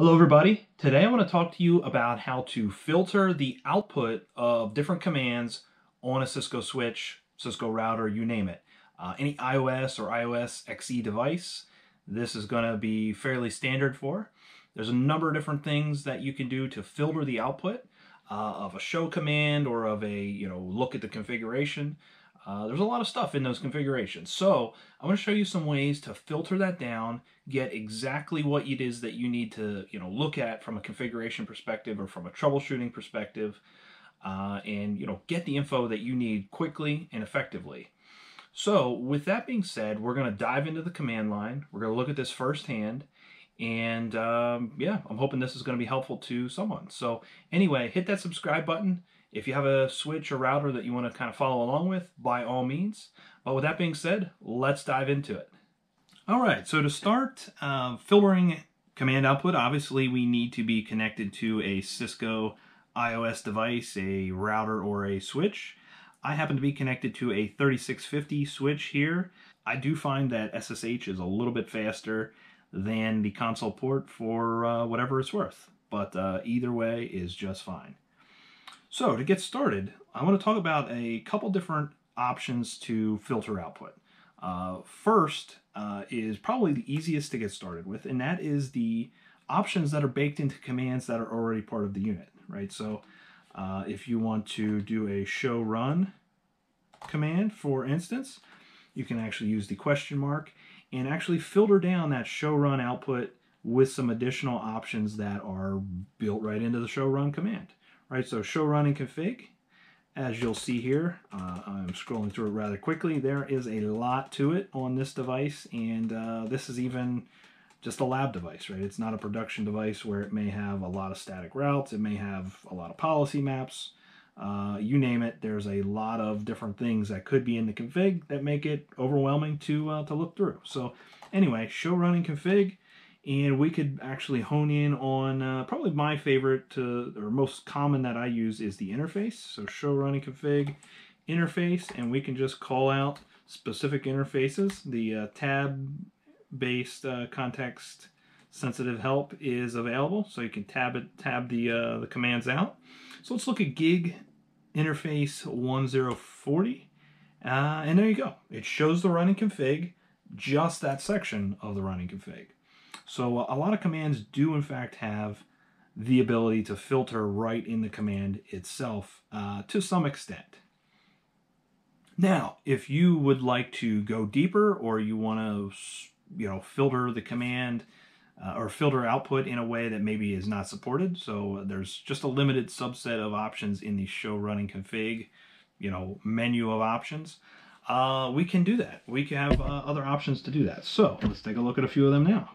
Hello everybody. Today I want to talk to you about how to filter the output of different commands on a Cisco switch, Cisco router, you name it. Uh, any IOS or IOS XE device, this is going to be fairly standard for. There's a number of different things that you can do to filter the output uh, of a show command or of a, you know, look at the configuration. Uh, there's a lot of stuff in those configurations. So I'm going to show you some ways to filter that down, get exactly what it is that you need to you know look at from a configuration perspective or from a troubleshooting perspective, uh, and you know get the info that you need quickly and effectively. So with that being said, we're going to dive into the command line. We're going to look at this firsthand. And um, yeah, I'm hoping this is going to be helpful to someone. So anyway, hit that subscribe button if you have a switch or router that you want to kind of follow along with, by all means. But with that being said, let's dive into it. All right, so to start uh, filtering command output, obviously we need to be connected to a Cisco IOS device, a router or a switch. I happen to be connected to a 3650 switch here. I do find that SSH is a little bit faster than the console port for uh, whatever it's worth, but uh, either way is just fine. So to get started, I want to talk about a couple different options to filter output. Uh, first uh, is probably the easiest to get started with, and that is the options that are baked into commands that are already part of the unit, right? So uh, if you want to do a show run command, for instance, you can actually use the question mark and actually filter down that show run output with some additional options that are built right into the show run command. Right, so show running config, as you'll see here, uh, I'm scrolling through it rather quickly. There is a lot to it on this device, and uh, this is even just a lab device, right? It's not a production device where it may have a lot of static routes, it may have a lot of policy maps, uh, you name it. There's a lot of different things that could be in the config that make it overwhelming to uh, to look through. So anyway, show running config and we could actually hone in on uh, probably my favorite to, or most common that I use is the interface. So show running config interface, and we can just call out specific interfaces. The uh, tab-based uh, context sensitive help is available, so you can tab it, tab the uh, the commands out. So let's look at gig interface 1040, uh, and there you go. It shows the running config, just that section of the running config. So a lot of commands do in fact have the ability to filter right in the command itself uh, to some extent. Now, if you would like to go deeper or you want to you know, filter the command uh, or filter output in a way that maybe is not supported, so there's just a limited subset of options in the show running config you know, menu of options, uh, we can do that. We can have uh, other options to do that. So let's take a look at a few of them now.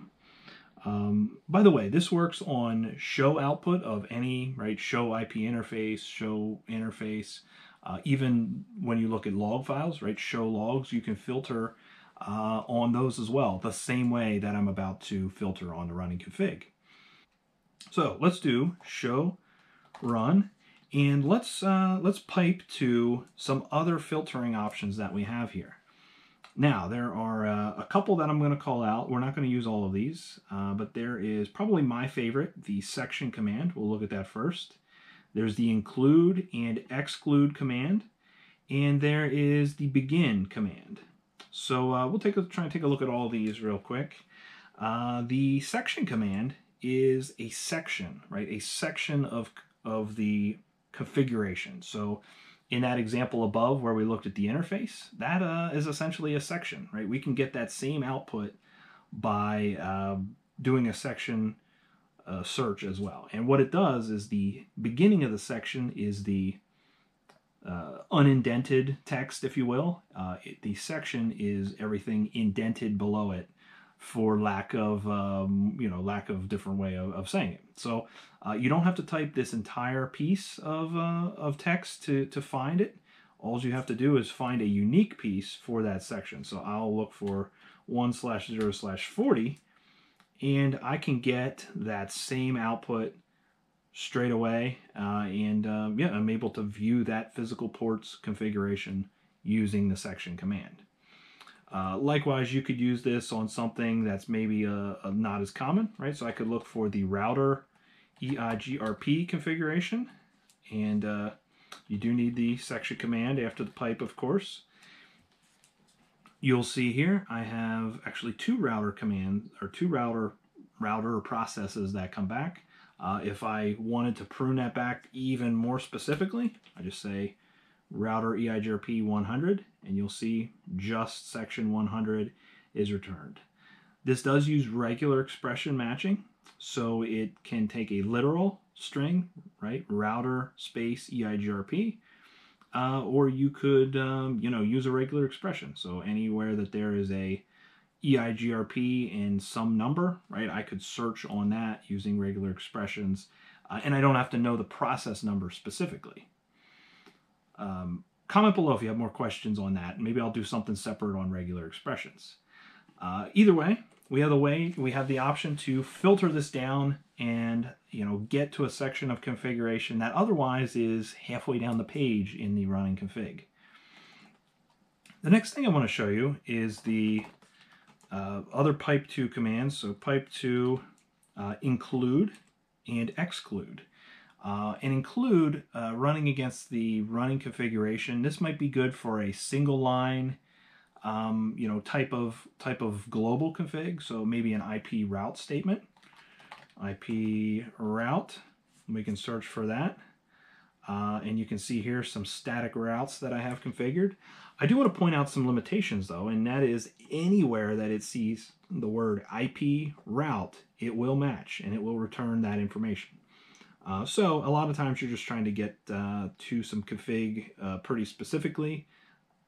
Um, by the way, this works on show output of any, right, show IP interface, show interface, uh, even when you look at log files, right, show logs, you can filter uh, on those as well, the same way that I'm about to filter on the running config. So let's do show run, and let's, uh, let's pipe to some other filtering options that we have here. Now, there are uh, a couple that I'm going to call out. We're not going to use all of these, uh, but there is probably my favorite, the section command. We'll look at that first. There's the include and exclude command, and there is the begin command. So uh, we'll take a, try and take a look at all these real quick. Uh, the section command is a section, right? A section of, of the configuration. So in that example above where we looked at the interface, that uh, is essentially a section, right? We can get that same output by uh, doing a section uh, search as well. And what it does is the beginning of the section is the uh, unindented text, if you will. Uh, it, the section is everything indented below it for lack of um, you know lack of different way of, of saying it. So uh, you don't have to type this entire piece of uh, of text to to find it. All you have to do is find a unique piece for that section. So I'll look for one slash zero slash forty, and I can get that same output straight away. Uh, and uh, yeah, I'm able to view that physical ports configuration using the section command. Uh, likewise, you could use this on something that's maybe uh, not as common, right? So I could look for the router EIGRP configuration, and uh, you do need the section command after the pipe, of course. You'll see here I have actually two router commands or two router router processes that come back. Uh, if I wanted to prune that back even more specifically, I just say router EIGRP 100 and you'll see just section 100 is returned. This does use regular expression matching, so it can take a literal string, right, router space EIGRP, uh, or you could, um, you know, use a regular expression. So anywhere that there is a EIGRP in some number, right, I could search on that using regular expressions, uh, and I don't have to know the process number specifically. Um, comment below if you have more questions on that. Maybe I'll do something separate on regular expressions. Uh, either way, we have the way we have the option to filter this down and you know get to a section of configuration that otherwise is halfway down the page in the running config. The next thing I want to show you is the uh, other pipe 2 commands. So pipe 2 uh, include and exclude. Uh, and include uh, running against the running configuration. This might be good for a single line um, you know, type of type of global config. So maybe an IP route statement. IP route. We can search for that. Uh, and you can see here some static routes that I have configured. I do want to point out some limitations though, and that is anywhere that it sees the word IP route, it will match and it will return that information. Uh, so a lot of times you're just trying to get uh, to some config uh, pretty specifically.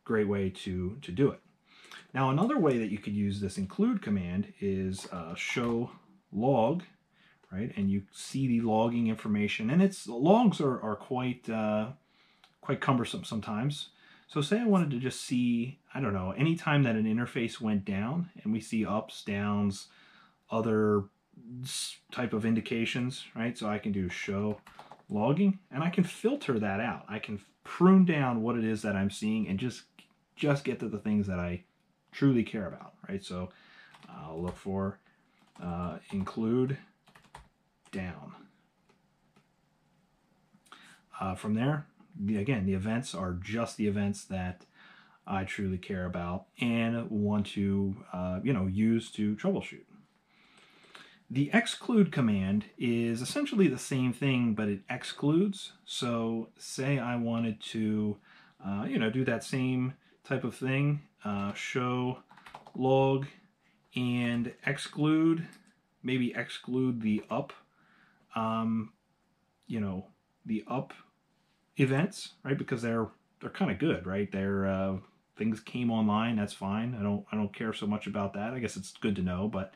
Great way to, to do it. Now another way that you could use this include command is uh, show log, right? And you see the logging information, and its logs are, are quite uh, quite cumbersome sometimes. So say I wanted to just see, I don't know, anytime that an interface went down, and we see ups, downs, other type of indications, right? So I can do show logging, and I can filter that out. I can prune down what it is that I'm seeing and just just get to the things that I truly care about, right? So I'll look for uh, include down. Uh, from there, the, again, the events are just the events that I truly care about and want to, uh, you know, use to troubleshoot. The exclude command is essentially the same thing, but it excludes. So say I wanted to, uh, you know, do that same type of thing uh, show log and exclude, maybe exclude the up, um, you know, the up events, right? Because they're they're kind of good, right? They're uh, things came online. That's fine. I don't I don't care so much about that. I guess it's good to know, but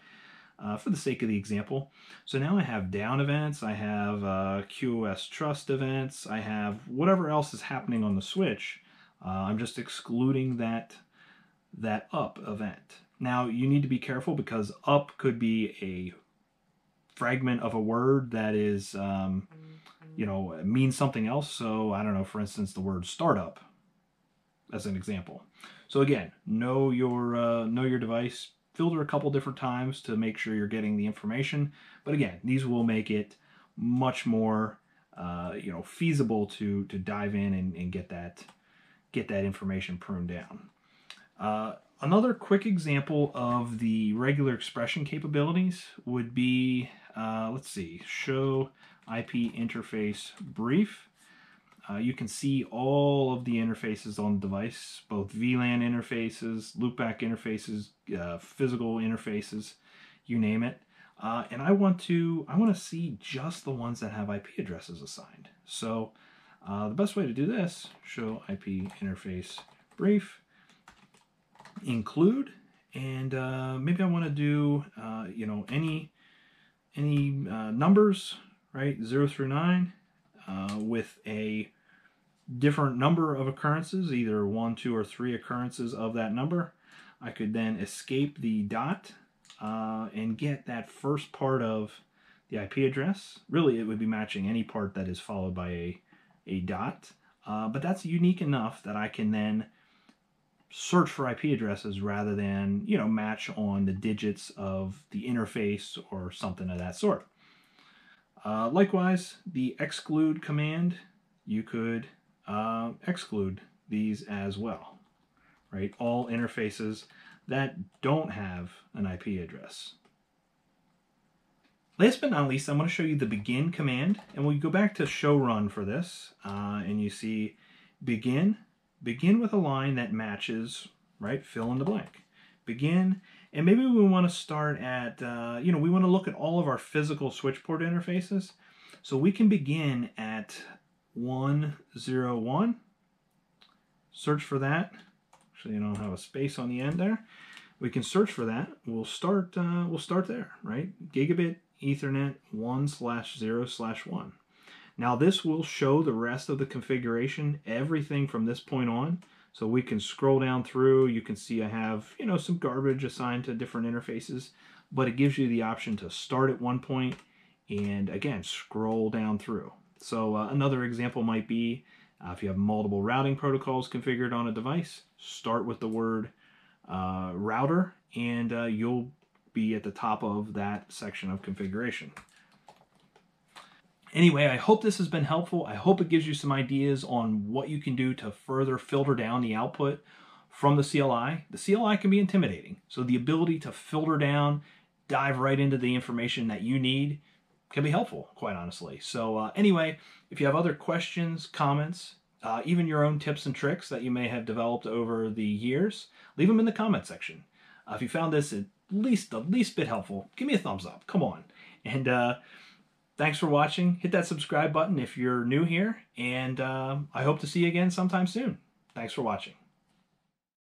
uh, for the sake of the example. So now I have down events, I have uh, QoS trust events, I have whatever else is happening on the switch. Uh, I'm just excluding that that up event. Now you need to be careful because up could be a fragment of a word that is, um, you know, means something else. So I don't know, for instance, the word startup as an example. So again, know your uh, know your device. Filter a couple different times to make sure you're getting the information. But again, these will make it much more, uh, you know, feasible to to dive in and, and get that get that information pruned down. Uh, another quick example of the regular expression capabilities would be, uh, let's see, show IP interface brief. Uh, you can see all of the interfaces on the device, both VLAN interfaces, loopback interfaces, uh, physical interfaces, you name it. Uh, and I want to I want to see just the ones that have IP addresses assigned. So uh, the best way to do this, show IP interface brief, include, and uh, maybe I want to do, uh, you know, any any numbers, right, zero through nine, uh, with a different number of occurrences, either one, two, or three occurrences of that number. I could then escape the dot uh, and get that first part of the IP address. Really, it would be matching any part that is followed by a, a dot. Uh, but that's unique enough that I can then search for IP addresses rather than, you know, match on the digits of the interface or something of that sort. Uh, likewise, the exclude command, you could uh, exclude these as well, right? All interfaces that don't have an IP address. Last but not least, I'm going to show you the begin command, and we go back to show run for this, uh, and you see begin, begin with a line that matches, right? Fill in the blank. Begin, and maybe we want to start at, uh, you know, we want to look at all of our physical switch port interfaces. So we can begin at 101, search for that. Actually, you don't have a space on the end there. We can search for that. We'll start, uh, we'll start there, right? Gigabit Ethernet 1 slash 0 slash 1. Now this will show the rest of the configuration, everything from this point on. So we can scroll down through, you can see I have, you know, some garbage assigned to different interfaces, but it gives you the option to start at one point and again, scroll down through. So uh, another example might be uh, if you have multiple routing protocols configured on a device, start with the word uh, router and uh, you'll be at the top of that section of configuration. Anyway, I hope this has been helpful. I hope it gives you some ideas on what you can do to further filter down the output from the CLI. The CLI can be intimidating, so the ability to filter down, dive right into the information that you need can be helpful, quite honestly. So uh, anyway, if you have other questions, comments, uh, even your own tips and tricks that you may have developed over the years, leave them in the comment section. Uh, if you found this at least the least bit helpful, give me a thumbs up. Come on. And uh, thanks for watching. Hit that subscribe button if you're new here. And uh, I hope to see you again sometime soon. Thanks for watching.